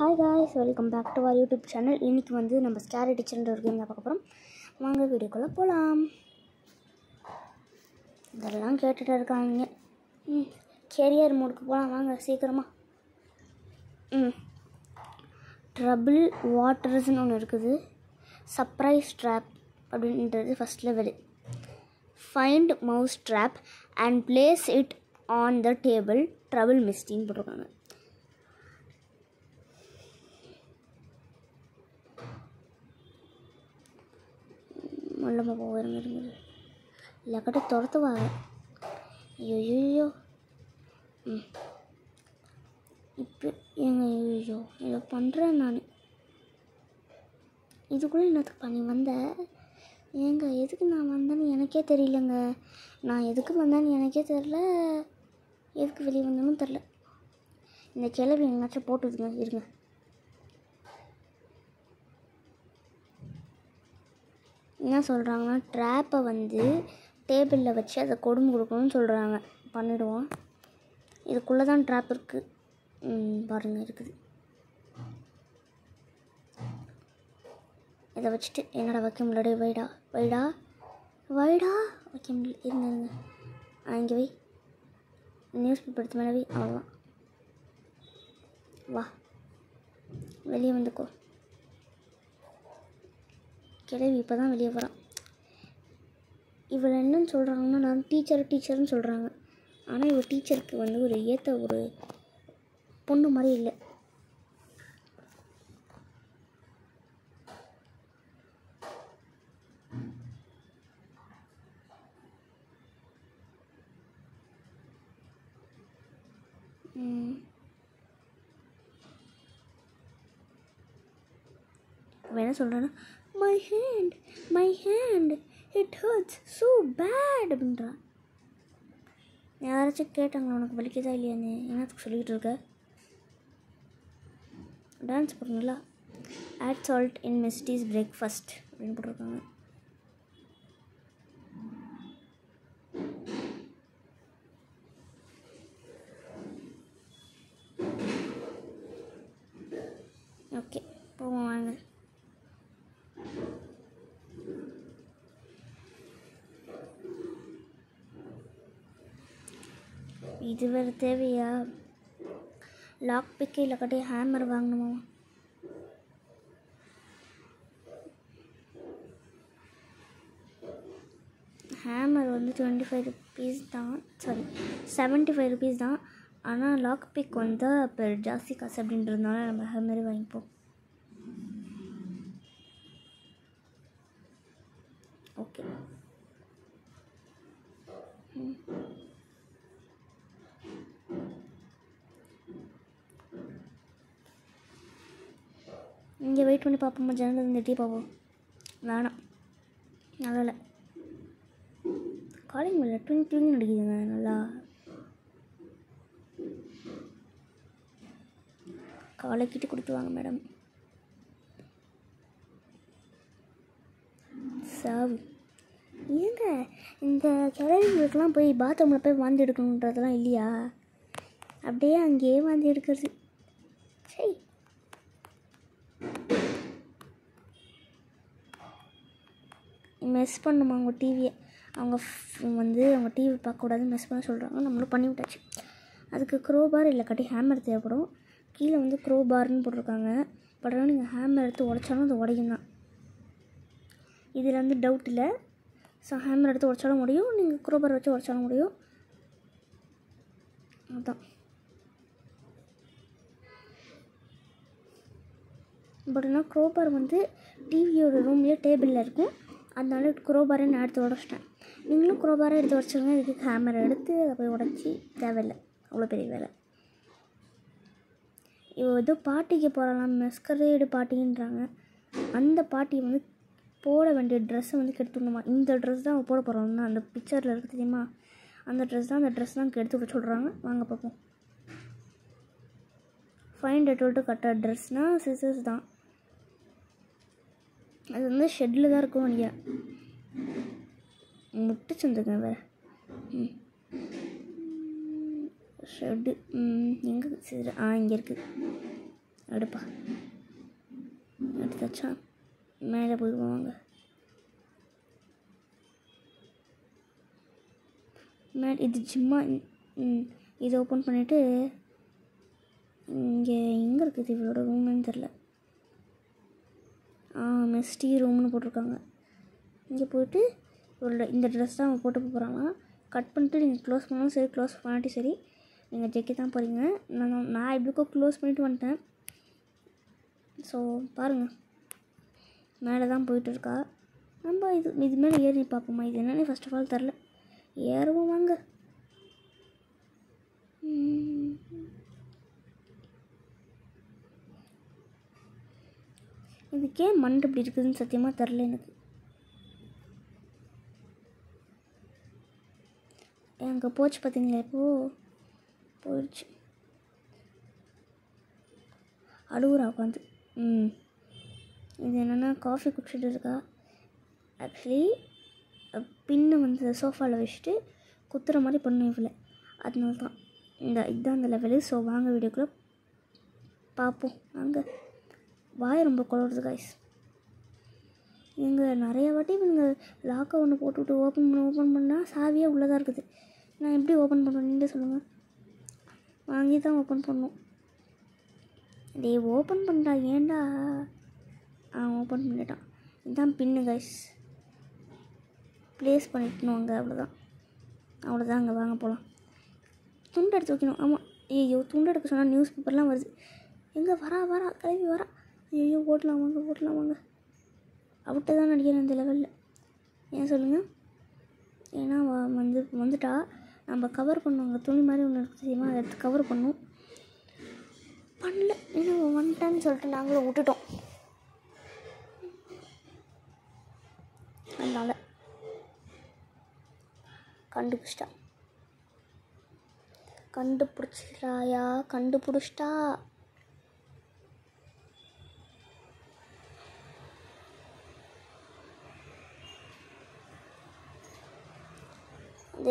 Hi guys welcome back to our YouTube channel இன்றைக்கி வந்து நம்ம ஸ்கேரி டீச்சர்ன்ற ஒரு கேம் தான் பார்க்க போகிறோம் வாங்க வீடியோக்குள்ளே போகலாம் இதெல்லாம் கேட்டுகிட்டு இருக்காங்க. ம் கெரியர் மோடுக்கு போகலாம் வாங்க சீக்கிரமாக ம் ட்ரபிள் வாட்டர்ஸ்னு ஒன்று இருக்குது. சர்ப்ரைஸ் ட்ராப் அப்படின்றது first level find mouse drop and place it on the table trouble மிஸ்டின்னு போட்டிருக்காங்க. மல்லம்மா போக இருங்க இருங்க இல்லக்கட்ட துரத்துவாங்க ஐயோ ம் இப்போ ஏங்க ஐயோ இதை பண்ணுறேன் நான் இதுக்குள்ளே என்னத்துக்கு பண்ணி வந்தேன் ஏங்க எதுக்கு நான் வந்தேன்னு எனக்கே தெரியலங்க நான் எதுக்கு வந்தேன்னு எனக்கே தெரில எதுக்கு வெளியே வந்தேன்னு தெரில இந்த கிளவி எங்கேனாச்சும் போட்டுதுங்க இருங்க என்ன சொல்கிறாங்கன்னா ட்ராப்பை வந்து டேபிளில் வச்சு அதை கொடுமை கொடுக்கணும்னு சொல்கிறாங்க பண்ணிவிடுவோம் இதுக்குள்ளே தான் ட்ராப் இருக்குது பாருங்கள் இருக்குது. இதை வச்சுட்டு என்னடா வைக்க முடியல வைடா? வைடா? வைடா? வைக்க முடியல. இருங்க இருங்க. ஆ இங்கே வை. நியூஸ் பேப்பர் எடுத்து மேலே வை. அவ்வளோதான் வா. வெளியே வந்துக்கோ. கிழவி இப்போ தான் வெளியே வரான் இவள் என்னன்னு சொல்கிறாங்கன்னா நான் டீச்சர் டீச்சர்னு சொல்கிறாங்க ஆனால் இவள் டீச்சருக்கு வந்து ஒரு ஏற்ற ஒரு பொண்ணு மாதிரி இல்லை. என்ன சொல்கிறேன்னா my hand my hand it hurts so bad அப்படின்றான் யாராச்சும் கேட்டாங்களா உனக்கு வலிக்குதா இல்லையான்னு? என்னத்துக்கு சொல்லிக்கிட்டு இருக்க? டான்ஸ் பண்ணுங்களா add salt in misty's breakfast அப்படின்னு போட்டிருக்காங்க. ஓகே போவோம் வாங்க இது வேறு தேவையா? லாக் பிக்கு இல்லை கட்டி ஹேமர் வாங்கணுமா? ஹேமர் வந்து டுவெண்ட்டி ஃபைவ் ருபீஸ் தான். சாரி செவன்ட்டி ஃபைவ் ருபீஸ் தான். ஆனால் லாக் பிக் வந்து இப்போ ஜாஸ்தி காசு அப்படின்றதுனால நம்ம ஹேமரே வாங்கிப்போம். வெயிட் பண்ணி பார்ப்போமா ஜன்னல் இருந்து பார்ப்போம். வேணாம். நல்லா இல்லை காலிங் மேலே ட்வின் ட்வின் அடிக்குதுங்க நல்லா. காலை கிட்ட கொடுத்துருவாங்க மேடம். சாவு. ஏங்க இந்த கிளவிங்களுக்கெல்லாம் போய் பாத்ரூமில் போய் வாந்தி எடுக்கணுன்றதெல்லாம் இல்லையா? அப்படியே அங்கேயே வாந்தி எடுக்கிறது. சரி. மெஸ் பண்ணுமா அவங்க டிவியை அவங்க வந்து அவங்க டிவி பார்க்கக்கூடாதுன்னு மெஸ் பண்ண சொல்கிறாங்க நம்மளும் பண்ணி விட்டாச்சு அதுக்கு க்ரோபார் இல்லை கட்டி ஹேமர் தேவைப்படும். கீழே வந்து க்ரோபார்னு போட்டிருக்காங்க. பட் ஆனால் நீங்கள் ஹேமர் எடுத்து உடைச்சாலும் அது உடையும் தான். இதில் வந்து டவுட் இல்லை. ஸோ ஹேமர் எடுத்து உடைச்சாலும் முடியும். நீங்கள் க்ரோபார் வச்சு உடைச்சாலும் முடியும். அதுதான் பட் ஆனால் க்ரோபார் வந்து டிவியோட ரூம்லேயே டேபிளில் இருக்கும். அதனால குரோபாரை நான் எடுத்து உடச்சிட்டேன். நீங்களும் குரோபாரை எடுத்து உடச்சிருங்க. இதுக்கு ஹேமரை எடுத்து அதை போய் உடச்சி தேவையில்லை. அவ்வளோ பெரிய வேலை. இவ ஏதோ பாட்டிக்கு போகலாம் மெஸ்கரேடு பாட்டின்றாங்க. அந்த பாட்டி வந்து போட வேண்டிய ட்ரெஸ்ஸை வந்து கெடுத்துடணுமா இந்த ட்ரெஸ் தான் போட போகிறோம்னா அந்த பிக்சரில் இருக்குது தெரியுமா? அந்த ட்ரெஸ் தான் அந்த ட்ரெஸ் தான் கெடுத்து விட சொல்கிறாங்க வாங்க பார்ப்போம் ஃபைன் டெட்டோல்ட்டு கட்ட ட்ரெஸ்னால் சிசர்ஸ் தான். அது வந்து ஷெட்டில் தான் இருக்கும் நினைக்கிறேன் முட்டுச்சுந்துங்க வேறு. ம். ஷெட்டு எங்கே சரி ஆ இங்கே இருக்குது அடுப்பா எடுத்தாச்சா மேலே போயிடுவோம் வாங்க. மேலே இது ஜிம்மா ம், இதை ஓப்பன் பண்ணிவிட்டு இங்கே எங்கே இருக்குது இவளோட ரூம்னு தெரில ஆ மெஸ்டி ரூம்னு போட்டிருக்காங்க. இங்கே போயிட்டு ஒரு இந்த ட்ரெஸ் தான் அவங்க போட்டு போகிறாங்க கட் பண்ணிட்டு நீங்கள் க்ளோஸ் பண்ணாலும் சரி க்ளோஸ் பண்ணாட்டி சரி நீங்கள் ஜெக்கி தான் போகிறீங்க நான் நான் எப்படிக்கோ க்ளோஸ் பண்ணிட்டு வந்துட்டேன். ஸோ பாருங்கள் மேலே தான் போயிட்டு இருக்கா. நம்ம இது இது மேலே ஏறி பார்ப்போமா? இது என்னன்னு ஃபஸ்ட் ஆஃப் ஆல் தெரில ஏறுவோம் வாங்க. இதுக்கே மண் இப்படி இருக்குதுன்னு சத்தியமாக தெரில எனக்கு. அங்கே போச்சு பார்த்தீங்களா இப்போது போயிடுச்சு. அழுகுறா உட்காந்து ம். இது என்னென்னா காஃபி குடிச்சிட்டு இருக்கா. ஆக்சுவலி பின்னு வந்து சோஃபாவில் வச்சுட்டு குத்துற மாதிரி பண்ணும் இவ்வளோ அதனால தான் இந்த இதுதான் அந்த லெவலு ஸோ வாங்க வீடியோக்குள்ளே பார்ப்போம் வாங்க. வாய் ரொம்ப குளருது காய்ஸ் இங்கே நிறைய வாட்டி இவங்க லாக்கை ஒன்று போட்டுவிட்டு ஓப்பன் பண்ண ஓப்பன் பண்ணால் சாவியே தான் இருக்குது. நான் எப்படி ஓப்பன் பண்ணுறேன் சொல்லுங்கள் வாங்கி தான் ஓப்பன் பண்ணும் டேய் ஓப்பன் பண்ணுறா ஏன்டா? ஆ ஓப்பன் பண்ணிட்டான். இதுதான் பின்னு கைஸ் ப்ளேஸ் பண்ணிட்டணும் அங்கே அவ்வளோதான் அவ்வளோதான் அங்கே வாங்க போகலாம் துண்டு எடுத்து வைக்கணும். ஆமாம் ஐயோ துண்டு எடுக்க சொன்னால் நியூஸ் பேப்பர்லாம் வருது. எங்கே வரா வரா கிளம்பி வரா. ஐயோ ஓட்டலாம் வாங்க ஓட்டலாம் வாங்க. அவட்ட தான் நடிக்கிறேன் இந்த லெவலில் ஏன் சொல்லுங்கள் ஏன்னா வந்து வந்துட்டா நம்ம கவர் பண்ணுவாங்க. துணி மாதிரி ஒன்று இருக்குது தெரியுமா? அதை எடுத்து கவர் பண்ணும். பண்ணல. ஏன்னா வந்துட்டான்னு சொல்லிட்டு நாங்களும் விட்டுட்டோம். அதனால் கண்டுபிடிச்சிட்டா. கண்டுபிடிச்சிட்டாயா? கண்டுபிடிச்சிட்டா.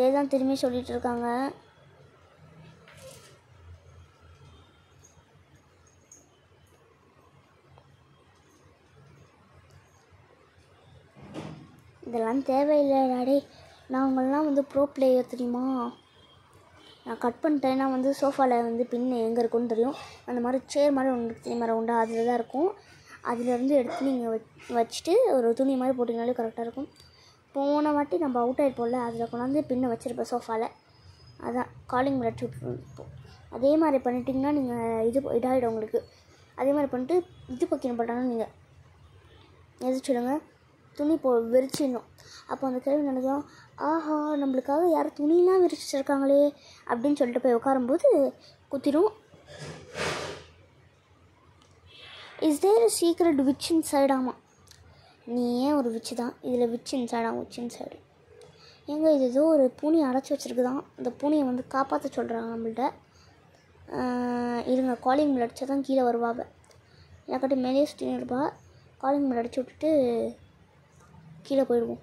இதே தான் திரும்பி சொல்லிட்டு இருக்காங்க இதெல்லாம் தேவையில்லை டாடே. நான் வந்து ப்ரோ பிளேயர் தெரியுமா? நான் கட் பண்ணிட்டேன்னா வந்து சோஃபாவில் வந்து பின் எங்கே இருக்குன்னு தெரியும். அந்த மாதிரி சேர் மாதிரி ஒன்று இருக்கு தெரியுமா ரவுண்டா? அதில் தான் இருக்கும். அதுலேருந்து எடுத்து நீங்கள் வச்சுட்டு ஒரு துணி மாதிரி போட்டிங்கனாலே கரெக்டாக இருக்கும். போன வாட்டி நம்ம அவுட் ஆகிருப்போம்ல அதில் கொண்டாந்து பின்னை வச்சுருப்பேன் சோஃபாவில் அதான் காலிங் விளையாட்டு விட்டுருப்போம். அதே மாதிரி பண்ணிட்டீங்கன்னா நீங்கள் இது இதாகிடும் உங்களுக்கு. அதே மாதிரி பண்ணிட்டு இது பக்கின பண்ணாலும் நீங்கள் எது சொல்லுங்கள் துணி போ விரிச்சிடணும். அப்போ அந்த கேள்வி நினைக்கும்? ஆஹா நம்மளுக்காக யாரும் துணிலாம் விரிச்சிருக்காங்களே அப்படின்னு சொல்லிட்டு போய் உட்காரும்போது குத்திடும் is there secret which in சைடாமா நீ ஏன் ஒரு விச்சு தான். இதில் விச்சு இன்சைடா சைடா இன்சைடு இன் ஏங்க இது ஏதோ ஒரு பூனையை அடைச்சி வச்சுருக்குதான். அந்த பூனையை வந்து காப்பாற்ற சொல்கிறாங்க நம்மள்ட்ட. இருங்க காலிங் மில் அடித்தா தான் கீழே வருவாங்க எனக்காட்டி மேலே சுற்றினு இருப்பா. காலிங் மில் அடிச்சு விட்டுட்டு கீழே போயிடுவோம்.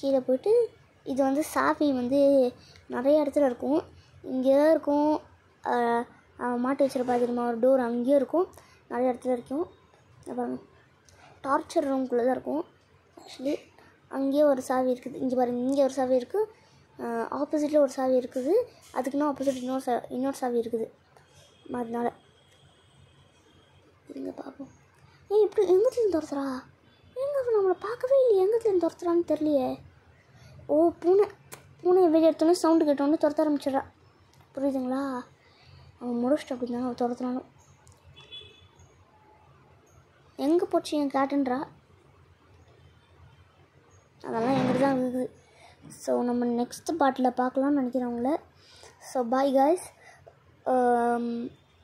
கீழே போயிட்டு இது வந்து சாஃபி வந்து நிறைய இடத்துல இருக்கும். இங்கே இருக்கும். மாட்டி வச்சிருப்பா தெரியுமா? ஒரு டோர் அங்கேயும் இருக்கும். நிறைய இடத்துல இருக்கும். அப்புறம் டார்ச்சர் ரூம்குள்ளே தான் இருக்கும். ஆக்சுவலி அங்கேயே ஒரு சாவி இருக்குது. இங்கே பாருங்க இங்கே ஒரு சாவி இருக்குது ஆப்போசிட்டில் ஒரு சாவி இருக்குது. அதுக்குன்னா ஆப்போசிட் இன்னொரு சா இன்னொரு சாவி இருக்குது. அதனால். இருங்க பார்ப்போம் ஏய் இப்படி எங்கத்துலேருந்து துரத்துறா? எங்கே நம்மளை பார்க்கவே இல்லையே. எங்கத்துலேருந்து துரத்துறான்னு தெரியலையே. ஓ பூனை. பூனையை வெளியே எடுத்தோன்னே சவுண்டு கேட்டோன்னே துரத்த ஆரம்பிச்சிடுறா. புரியுதுங்களா? அவன் முடிச்சிட்டு அப்படி தான் துரத்துறானும் எங்கே போச்சு என் கேட்டுன்றா? அதெல்லாம் எங்கிட்ட தான் இருக்குது. ஸோ நம்ம நெக்ஸ்ட் பாட்டில் பார்க்கலாம்னு நினைக்கிறவங்கள so bye guys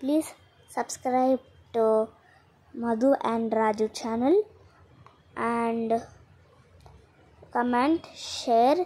please subscribe to Madhu and Raju channel and comment share